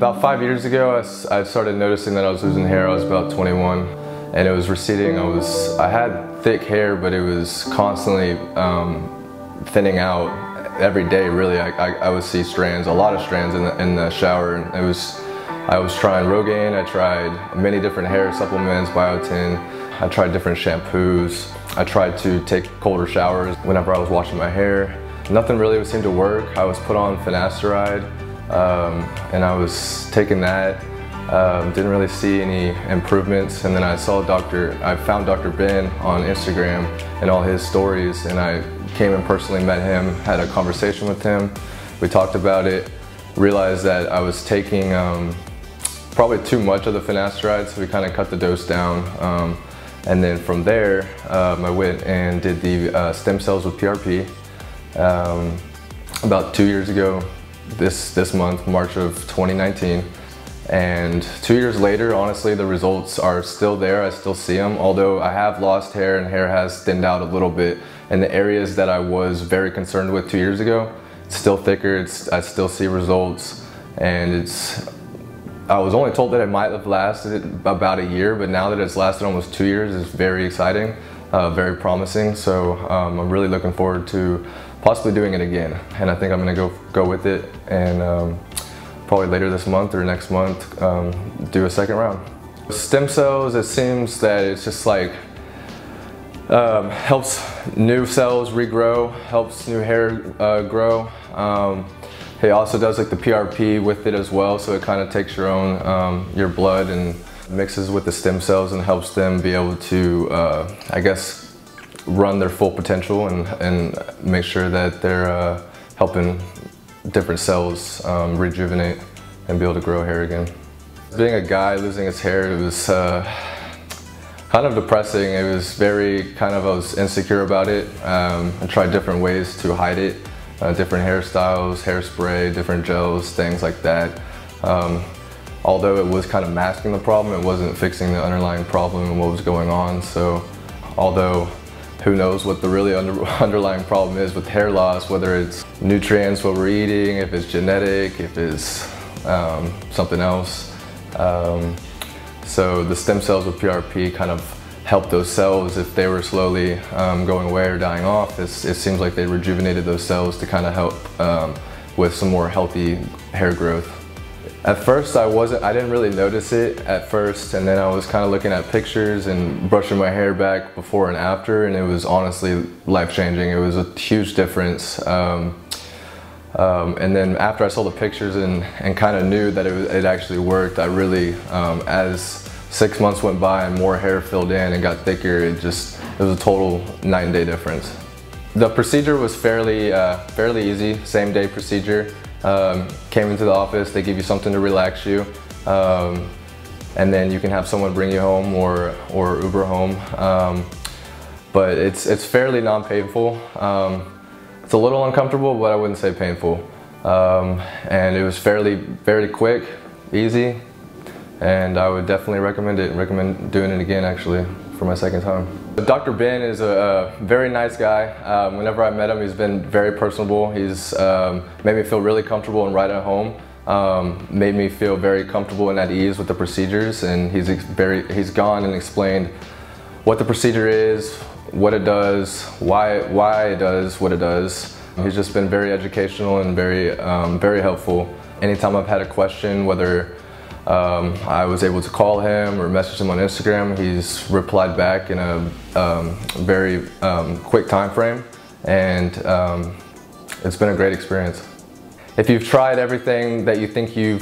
About five years ago, I, started noticing that I was losing hair. I was about 21 and it was receding. I was, I had thick hair, but it was constantly um, thinning out every day really. I, I, I, would see strands, a lot of strands in the, in the shower. And it was, I was trying Rogaine, I tried many different hair supplements, biotin. I tried different shampoos. I tried to take colder showers whenever I was washing my hair. Nothing really seemed to work. I was put on finasteride um, and I was taking that. Um, didn't really see any improvements and then I saw Dr. I found Dr. Ben on Instagram and all his stories and I came and personally met him, had a conversation with him. We talked about it, realized that I was taking um, probably too much of the finasteride so we kind of cut the dose down. Um, and then from there, um, I went and did the uh, stem cells with PRP um, about two years ago, this, this month, March of 2019. And two years later, honestly, the results are still there. I still see them, although I have lost hair and hair has thinned out a little bit. In the areas that I was very concerned with two years ago, it's still thicker, it's, I still see results. And it's I was only told that it might have lasted about a year, but now that it's lasted almost two years, it's very exciting, uh, very promising. So um, I'm really looking forward to possibly doing it again. And I think I'm gonna go, go with it and um, probably later this month or next month, um, do a second round. Stem cells, it seems that it's just like, um, helps new cells regrow, helps new hair uh, grow. Um, he also does like the PRP with it as well, so it kind of takes your own, um, your blood and mixes with the stem cells and helps them be able to, uh, I guess, run their full potential and, and make sure that they're uh, helping different cells um, rejuvenate and be able to grow hair again. Being a guy losing his hair, it was uh, kind of depressing. It was very kind of, I was insecure about it. Um, I tried different ways to hide it uh, different hairstyles, hairspray, different gels, things like that. Um, although it was kind of masking the problem, it wasn't fixing the underlying problem and what was going on. So although who knows what the really under, underlying problem is with hair loss, whether it's nutrients, what we're eating, if it's genetic, if it's um, something else. Um, so the stem cells with PRP kind of help those cells if they were slowly um, going away or dying off. It seems like they rejuvenated those cells to kind of help um, with some more healthy hair growth. At first I wasn't, I didn't really notice it at first and then I was kind of looking at pictures and brushing my hair back before and after and it was honestly life-changing. It was a huge difference. Um, um, and then after I saw the pictures and, and kind of knew that it, it actually worked, I really, um, as six months went by and more hair filled in and got thicker. It just, it was a total night and day difference. The procedure was fairly, uh, fairly easy, same day procedure. Um, came into the office, they give you something to relax you. Um, and then you can have someone bring you home or, or Uber home. Um, but it's, it's fairly non-painful. Um, it's a little uncomfortable, but I wouldn't say painful. Um, and it was fairly, very quick, easy, and I would definitely recommend it, recommend doing it again actually for my second time. Dr. Ben is a, a very nice guy. Um, whenever I met him, he's been very personable. He's um, made me feel really comfortable and right at home. Um, made me feel very comfortable and at ease with the procedures and he's very he's gone and explained what the procedure is, what it does, why why it does what it does. He's just been very educational and very um, very helpful. Anytime I've had a question, whether um, I was able to call him or message him on Instagram. He's replied back in a um, very um, quick time frame and um, it's been a great experience. If you've tried everything that you think you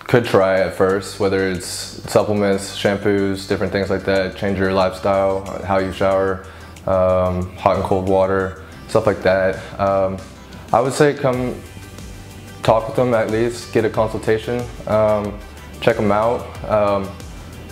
could try at first, whether it's supplements, shampoos, different things like that, change your lifestyle, how you shower, um, hot and cold water, stuff like that, um, I would say come talk with them at least, get a consultation, um, check them out. Um,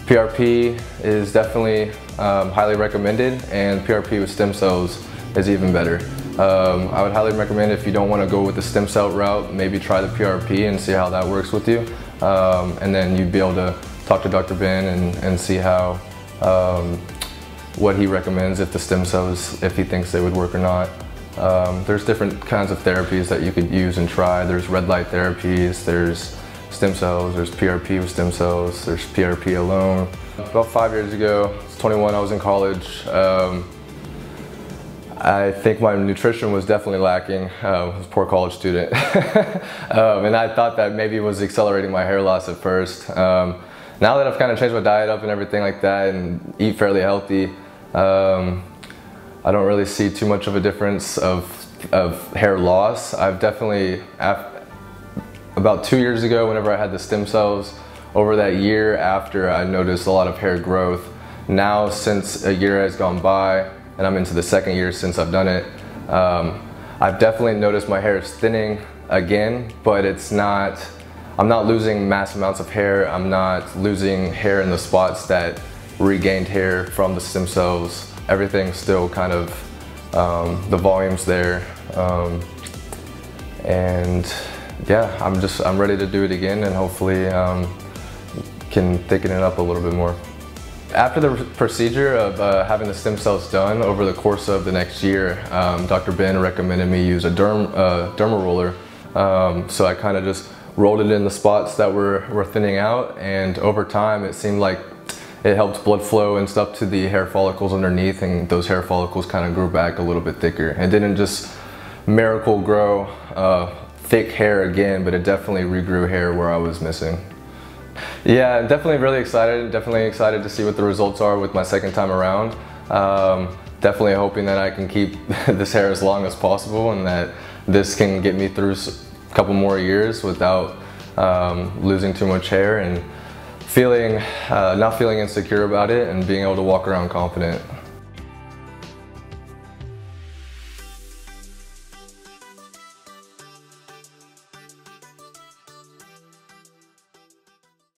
PRP is definitely um, highly recommended and PRP with stem cells is even better. Um, I would highly recommend if you don't want to go with the stem cell route, maybe try the PRP and see how that works with you. Um, and then you'd be able to talk to Dr. Ben and, and see how, um, what he recommends if the stem cells, if he thinks they would work or not. Um, there's different kinds of therapies that you could use and try. There's red light therapies, there's stem cells, there's PRP with stem cells, there's PRP alone. About five years ago, I was 21, I was in college. Um, I think my nutrition was definitely lacking. Uh, I was a poor college student. um, and I thought that maybe it was accelerating my hair loss at first. Um, now that I've kind of changed my diet up and everything like that and eat fairly healthy, um, I don't really see too much of a difference of, of hair loss. I've definitely, about two years ago, whenever I had the stem cells, over that year after I noticed a lot of hair growth. Now, since a year has gone by, and I'm into the second year since I've done it. Um, I've definitely noticed my hair is thinning again, but it's not, I'm not losing mass amounts of hair. I'm not losing hair in the spots that regained hair from the stem cells. Everything's still kind of, um, the volume's there. Um, and yeah, I'm just, I'm ready to do it again and hopefully um, can thicken it up a little bit more. After the procedure of uh, having the stem cells done over the course of the next year, um, Dr. Ben recommended me use a derm, uh, derma roller. Um, so I kind of just rolled it in the spots that were, were thinning out and over time it seemed like it helped blood flow and stuff to the hair follicles underneath and those hair follicles kind of grew back a little bit thicker. It didn't just miracle grow uh, thick hair again, but it definitely regrew hair where I was missing. Yeah, definitely really excited. Definitely excited to see what the results are with my second time around. Um, definitely hoping that I can keep this hair as long as possible and that this can get me through a couple more years without um, losing too much hair and feeling, uh, not feeling insecure about it and being able to walk around confident.